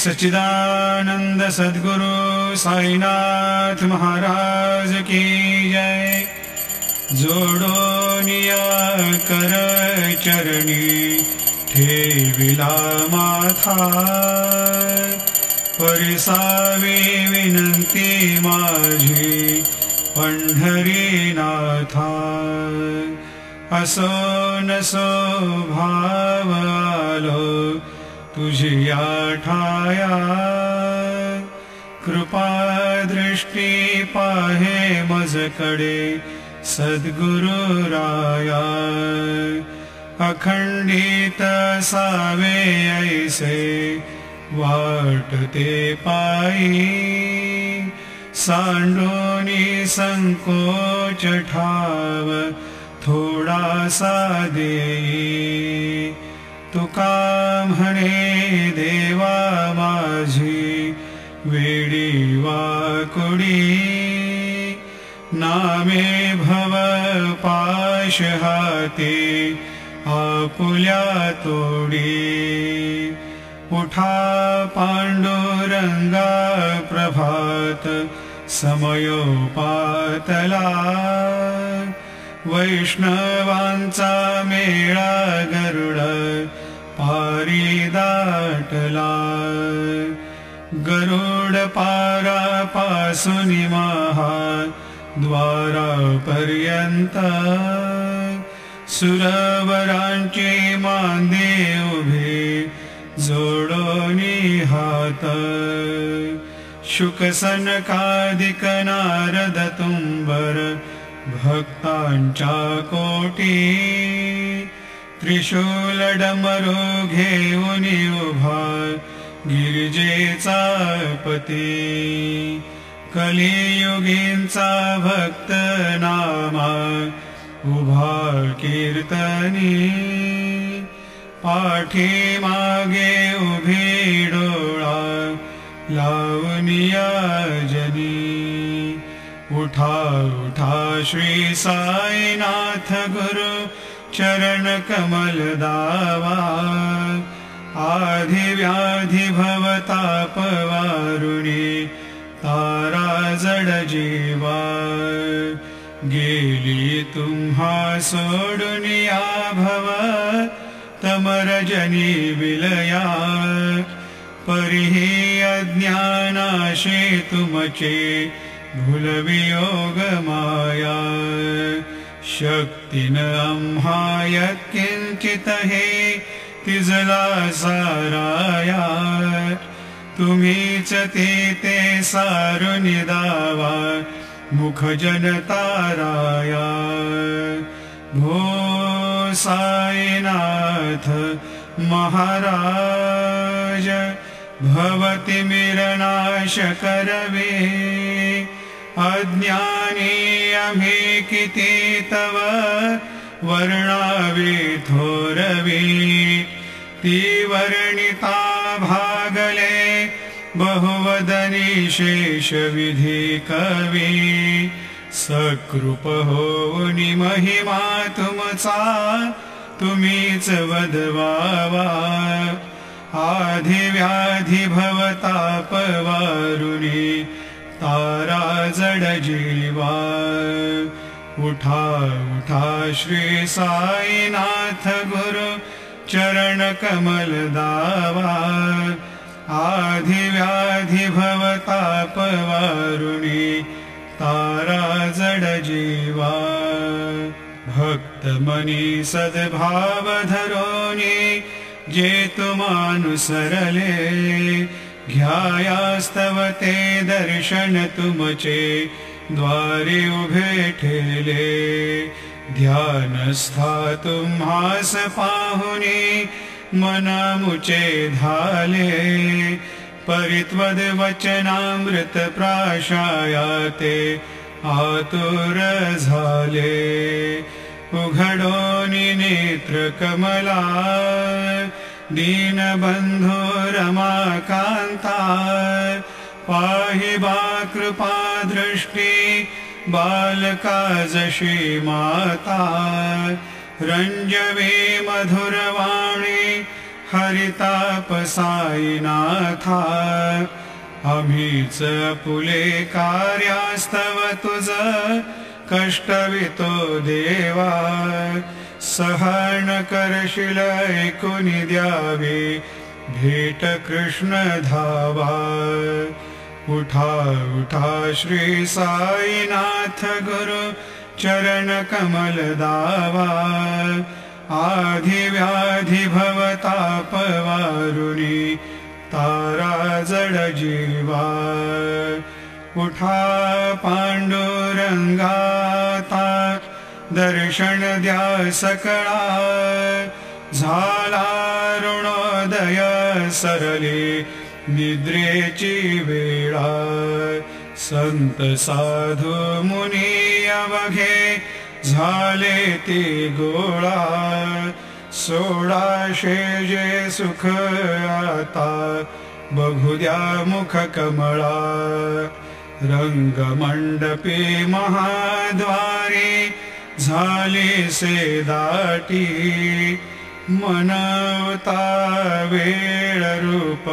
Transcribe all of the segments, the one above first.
सच्चिदानन्द सद्गुरु साईनाथ महाराज की जय। जोडो निया कर चरणी ठेविला माथा। परिसावी विनंती माझी पंढरीनाथा असो नसो भाव आलो तुझिया ठाया कृपा दृष्टी पाहे मजकडे सद्गुरुराया अखण्डित सावे ऐसे वाटते पायी सांडोनी संकोच ठाव थोडासा देई तुका म्हणे देवा माझी वेडी वाकुडी नामे भव पाश हाती आपुल्या तोडी। उठा पाण्डुरङ्गा प्रभात समयो पातला वैष्णवांचा मेळा गरुड पारी दाटला गरुड पारा पासून महा द्वारापर्यंत सुरवरांचे मांदे उभे जोडोनी हात शुकसनकादिक नारद तुंबर भक्तांच्या कोटी त्रिशूलडमरो घेऊन उभा गिरिजेचा पती। कलियुगींचा भक्त नामा उभा कीर्तनी। पाठी मागे उभी डोळा लावनिया जनी। उठा उठा श्री साईनाथ गुरु चरण कमल दावा आधि व्याधि भवताप वारुणी तारा जड जीवा गेली तुम्हा सोडुनिया भव तमरजनी विलया परिहि अज्ञानाशे तुमचे भूलवियोग शक्तिन अम्हाय किञ्चित् हे तिजला साराया तुम्हीच ते ते सारुनिदावा मुखजनताराया। भो साईनाथ महाराज भवति मिरनाश करवे अज्ञानी अमेकिति तव वर्णावे थोरवे ती वर्णिता भागले बहुवदनी शेषविधि कवि सकृप होनि महिमा तुमचा वदवावा भवताप वारुणी तारा जड जीवा। उठा उठा श्री साईनाथ गुरु चरण कमल दावा। आधिव्याधि भवताप वारुणी तारा जड जीवा। भक्तमनी सद्भाव धरोनी जे तुमानुसरले घ्यायास्तव ते दर्शन तुमचे द्वारे उभे ठेले। ध्यानस्था तुम्हास पाहुनी मनामुचे धाले। परित्वद वचनामृत प्राशायाते आतुर झाले। उघडोनि नेत्र कमला दीनबन्धो रमाकान्ता पाहि वा कृपा दृष्टि बालकाजशी माता रञ्जवे मधुरवाणी हरितापसायिनाथा अमीच पुले कार्यास्तव तुज कष्टवितो देवा ऐकुनि द्यावे भेट कृष्ण धावा उठा उठा श्री साईनाथ गुरु चरण कमल दावा आधिव्याधि भवतापवारुणि तारा जड जीवा उठा पाण्डुरङ्गाता दर्शन सकळा झाला ऋणोदय सरले निद्रेची वेळा संत साधू मुनी अवघे झाले ती गोळा सोळाशे जे सुख आता द्या मुख कमळा रंगमंडपी महाद्वारी झाले से दाटी मनवता वेळ रूप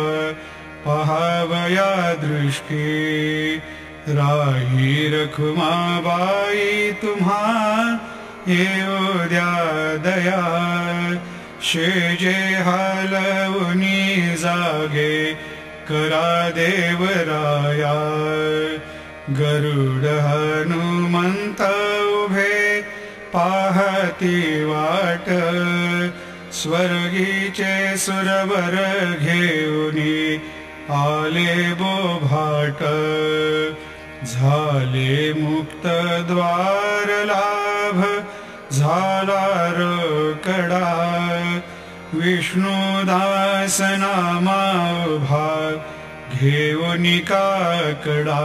पहावया दृष्टी. राही रखुमाबाई तुम्हा येद्या दया शेजे हालवनी जागे करा देवराया. गरुड उभे पाहती वाट स्वर्गीचे सुरवर घेऊनी आले बो भाट झाले मुक्त द्वार लाभ झाला कडा विष्णुदास नामा भाग घेऊनी काकडा.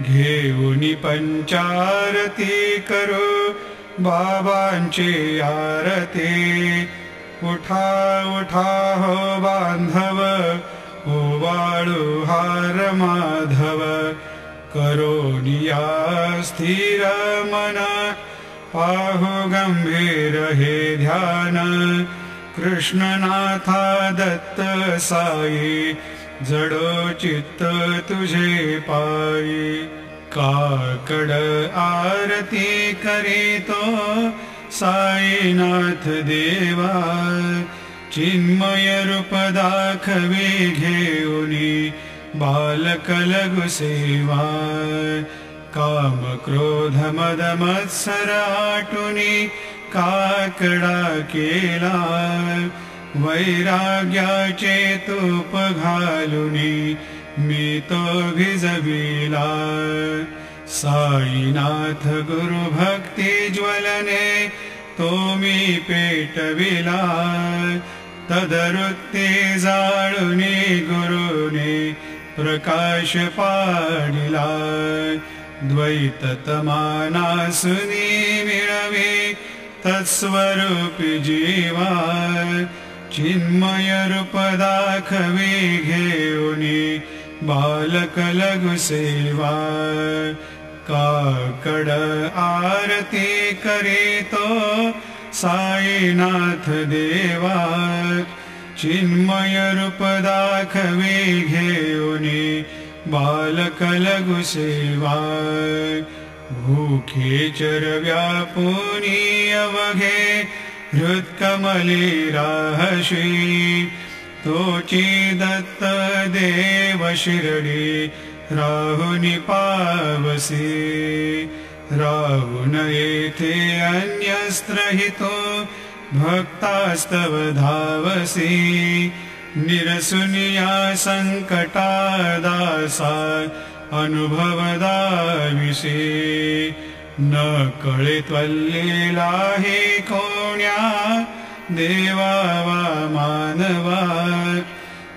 घेऊनी पंचारती करू आरती. उठा उठा हो बांधव ओवाळू हार माधव. करोनिया स्थिर मन पाहु गंभीर हे ध्यान. कृष्णनाथा दत्त साई जडो चित्त तुझे पायी काकड आरती करीतो साईनाथ देवा चिन्मय रूप दाखवे घेऊनी बालकलगु सेवा काम क्रोध मद मत्सर आटुनी काकडा केला वैराग्याचे तूप घालुनी मी तो भिजविला साईनाथ गुरु भक्ती ज्वलने तो मी जाळुनी गुरुने प्रकाश पाडिला द्वैत तमानासुनी मिळवे तत्स्वरूपी जीवा चिन्मय रूप दाखवे घेऊनी बालक लघु सेवा काकड आरती करीतो साईनाथ देवा चिन्मय रूप दाखवे घेऊनी बालक लघु सेवा। भूखे चर व्यापुनी अवघे हृत्कमली राहशी तोची दत्त देव शिरडी राहुनि पावसी। राहुन येथे अन्यस्त्रहितो भक्तास्तव धावसी। निरसुनिया सङ्कटादासा अनुभवदाविषे। न कळे त्वल्लेला हे कोण्या देवा वा मानवा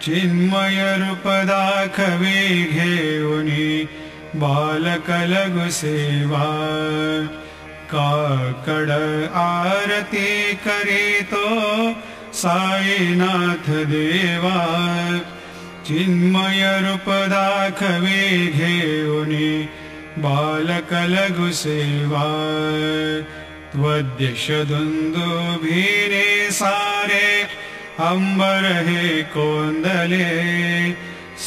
चिन्मय रूप दाखवे घेऊनी बालकलगु सेवा काकड आरती करीतो साईनाथ देवा चिन्मय रूप दाखवे दुन्दुभीरे सारे अम्बरहे कोन्दले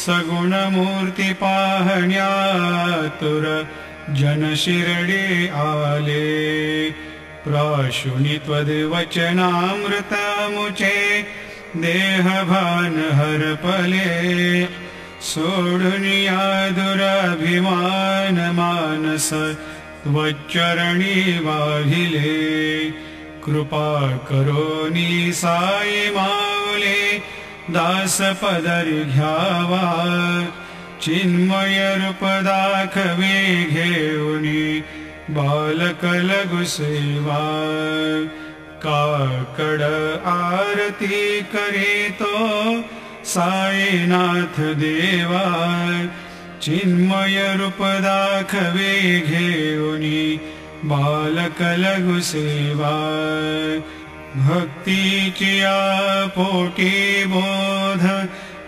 सगुणमूर्ति पाहण्यातुर जनशिरडे आले। प्राशुनि त्वद्वचनामृतमुचे देहभान हरपले सोढुनिया दुराभिमान मानस त्वच्चरणि वाहिले कृपा साई माऊले दासपदर्घ्यावा चिन्मयरूपदाखवे घेऊनि बालकलघुसेवा काकड आरती करीतो साईनाथ देवा चिन्मयरूपदाखवे घेऊनि बालकलघुसेवा भक्तिचिया पोटी बोध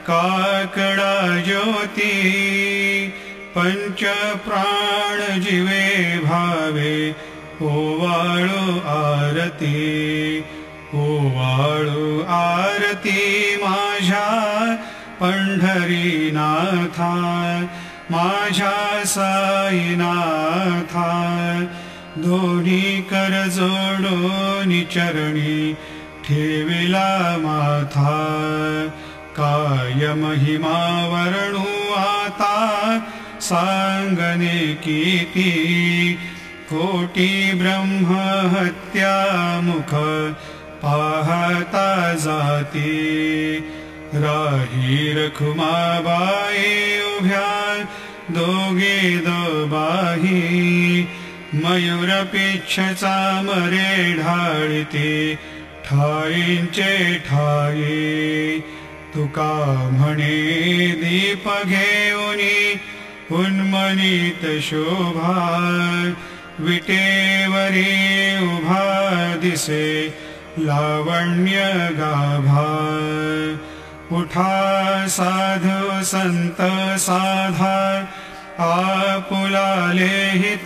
काकडा ज्योति पञ्च प्राणजिवे भावे ओवाळु आरती ओवाळु आरती माझा पंढरीनाथा माझा साईनाथा दोन्ही कर जोडोनी चरणी ठेविला माथा काय महिमा वर्णू आता सांगने कीती कोटी ब्रह्म हत्या मुख पाहता जाती राही रखुमाबाई उभ्या दोघे दोबाही। मयूरपिच्छचा मरे ढाळिते ठाईंचे ठाई। तुका म्हणे दीप घेऊनी उन्मनीत शोभा विटेवरी उभा दिसे लावण्य गाभा उठा साधु संत साधा आपुलाले हित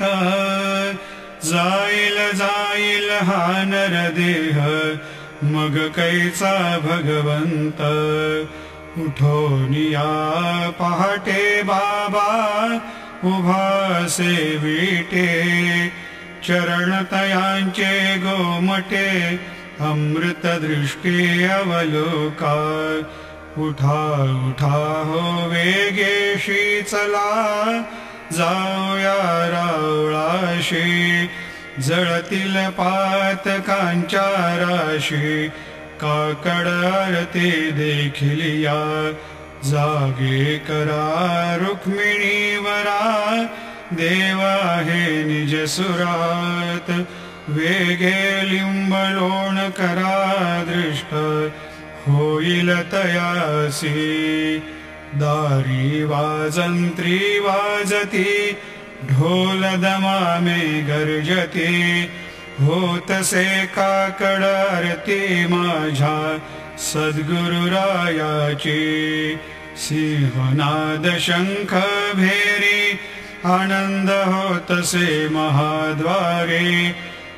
जाईल जाईल हा नरदेह मग कैचा भगवंत उठोनिया पहाटे बाबा उभा विटे चरणतयांचे गोमटे अमृतदृष्टे अवलोका उठा उठा हो वेगेशी चला जाऊया रावळाशी जळतील पातकांच्या राशी. काकड आरती देखील या. जागे करा रुक्मिणी वरा. देवा हे निज सुरात. वेगे लिंबलोण करा दृष्ट. होईल तयासी दारी वाजंत्री वाजती ढोल दमामे गर्जती। होतसे काकडारती माझ्या सद्गुरुरायाची। सिंहनाद शंख भेरी आनंद होतसे महाद्वारे।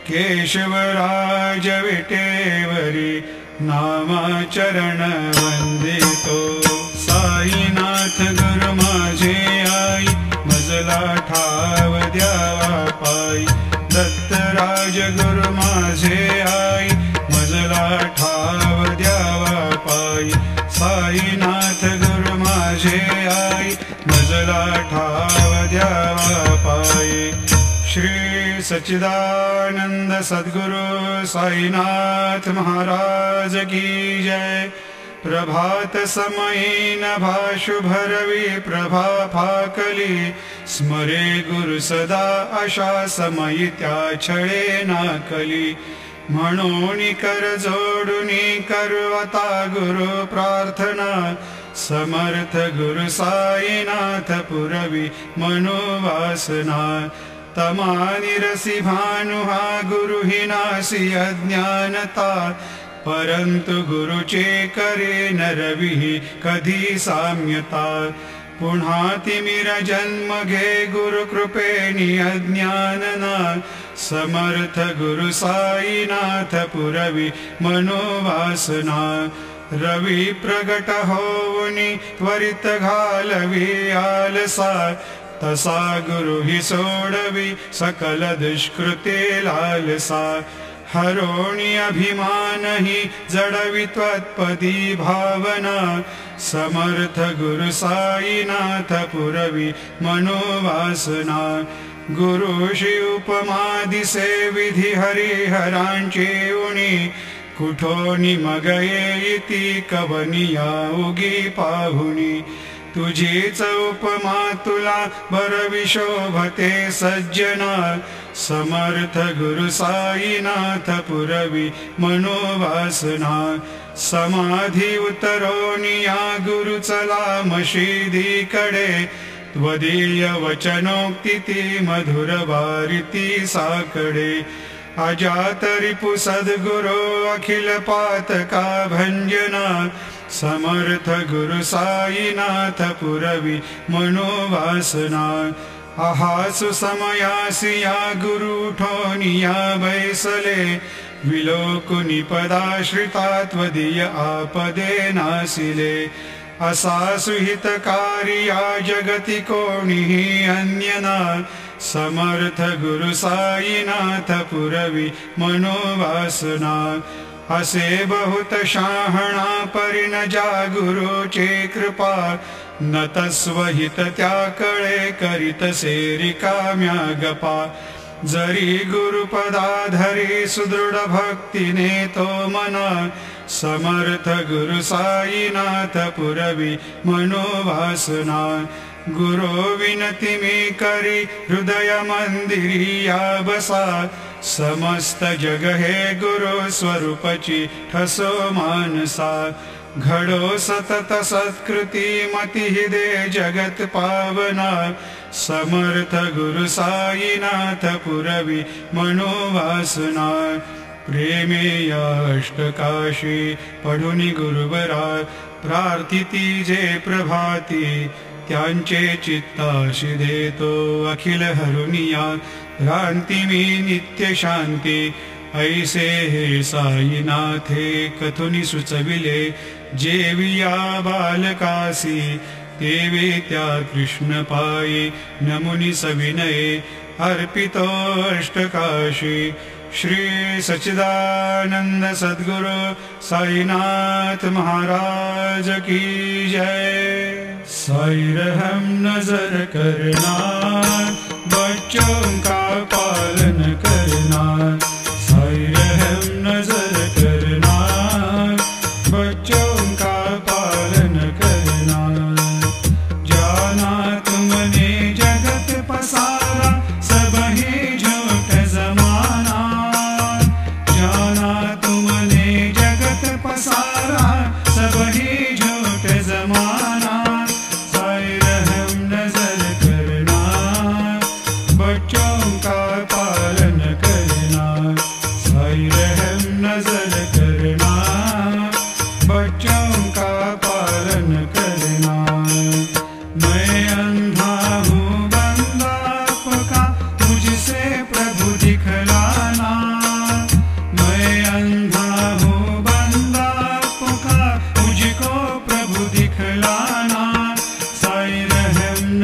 केशवराज विटेवरी नामाचरण साईनाथ गुरु माझे आई मजला ठाव द्यावा पाई श्री सच्चिदानंद सद्गुरु साईनाथ महाराज की जय। प्रभात समयी नभाशु भरवी प्रभा स्मरे गुरु सदा अशा समयी त्या छळे नाकली कर जोडुनी करवता गुरु प्रार्थना समर्थ गुरु साईनाथ पुरवी मनोवासना तमानिरसि भानुहा गुरुहिनासि अज्ञानता। परन्तु गुरुचे करे नरविः कधी साम्यता। पुनः जन्म घे गुरुकृपेणि अज्ञानना। समर्थ गुरु साईनाथ पुरवि मनोवासना। रवि प्रगट होनि त्वरित घालवि आलसा तसा गुरु हि सोडवि सकल दुष्कृते लालसा। हरोणि अभिमान हि जडवि त्वत्पदी भावना। समर्थ गुरु साईनाथ पुरवि मनोवासना। गुरु शि उपमादिसे विधि हरिहराञ्चे उणि कुठो निमगये इति कवनिया उगी पाहुनि तुझीच उपमा तुला बरविशोभते सज्जना। समर्थ गुरु साईनाथ पुरवि मनोवासना। समाधि उतरोनिया गुरु चला मशीदी कडे। त्वदीय वचनोक्ति मधुर वारिति साकडे। अजात रिपु सद्गुरो अखिल पातका भञ्जना समर्थ गुरु साईनाथ पुरवि मनोवासना अहासु समयासिया गुरुठोनिया बैसले विलोकुनि पदाश्रिता त्वदीय आपदे नासिले। असासु हितकार्या जगति कोणिः अन्यना। समर्थ गुरु साईनाथ पुरवि मनोवासना असे बहुत शाहणा परिण जा गुरु चे कृपा। न तस्वहित त्या कळे करीत सेरिकाम्या गपा जरी गुरुपदाधरी सुदृढ भक्तीने तो मना। समर्थ गुरु साईनाथ पुरवी मनोवासना। गुरो विनति मे करी मन्दिरिया बसा समस्त जग हे गुरु स्वरूपची ठसो मानसा। घडो सतत सत्कृति मति दे जगत पावना। समर्थ गुरु साईनाथ पुरवी मनोवासना। प्रेमे याष्टकाशी पढुनि गुरुवरा। प्रार्थिती जे प्रभाती त्यांचे चित्ताशी देतो अखिल हरुनिया भ्रांती मी नित्य शांती ऐसे हे साईनाथे कथुनी सुचविले जेविया बालकासी देवे त्या कृष्ण पायी नमुनि सविनये अर्पितो अष्टकाशी श्री सच्चिदानंद सद्गुरु साईनाथ महाराज की जय साई हम नज़र करना, बच्चों का पालन करना। सैर हम नज़र करना, बच्चों का पालन करना।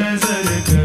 नजर कर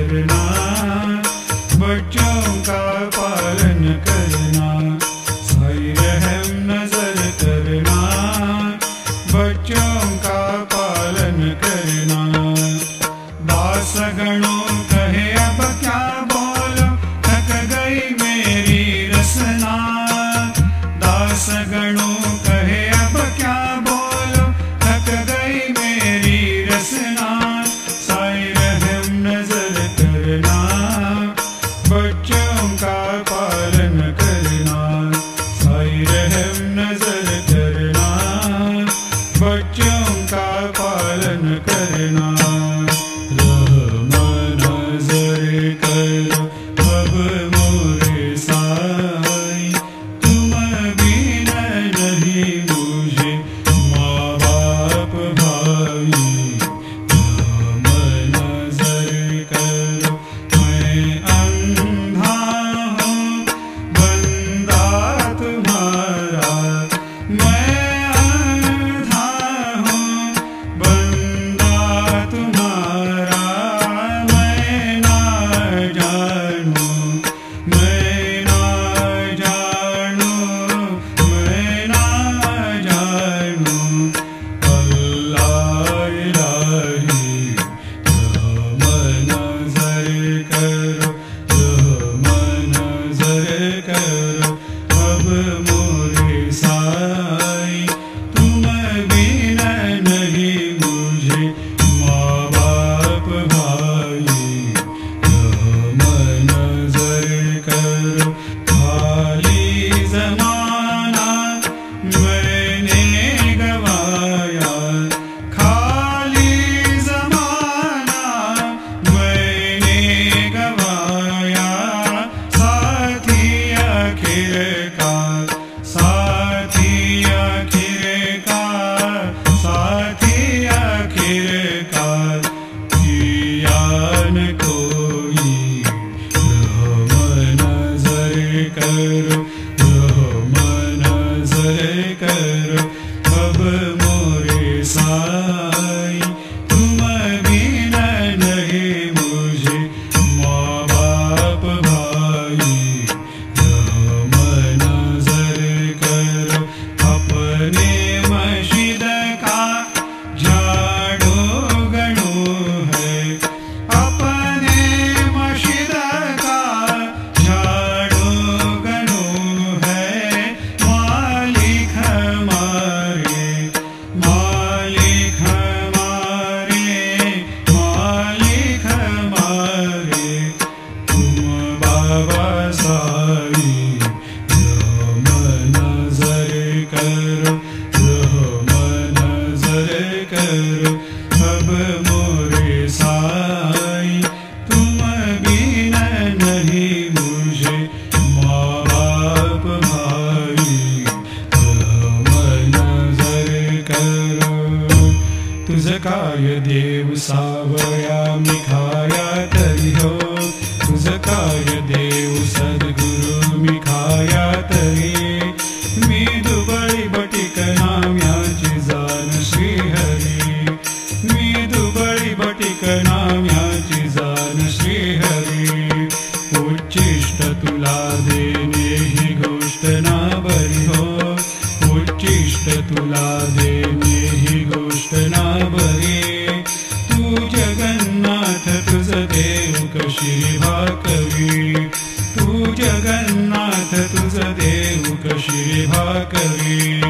करी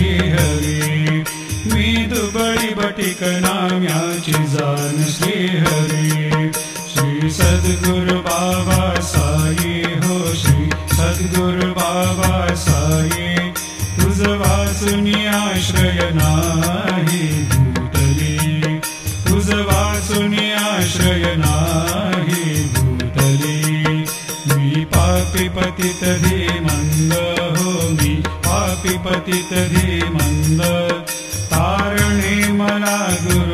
ीहरी तु बिबटिकनाम्या जनश्रीह श्री सद्गुरु बाबा साई हो श्री सद्गुरु बाबा सद्गुरुबाबा सद्गुरुबाबा सुनि आश्रय नाश्रय नाही भूतली मी पापी पतित धी तरी मंद तारणे मला गुरु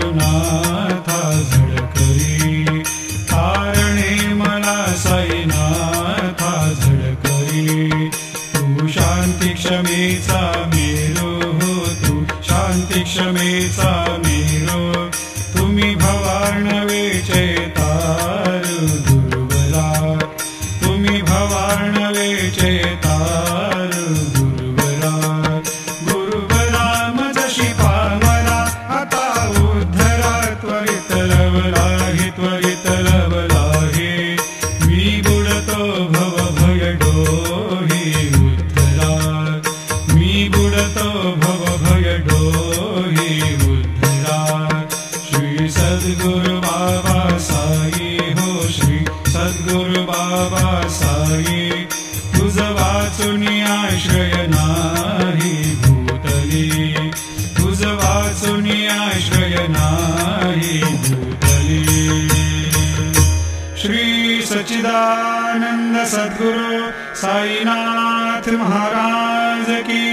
श्री सच्चिदानंद सद्गुरु साईनाथ महाराज की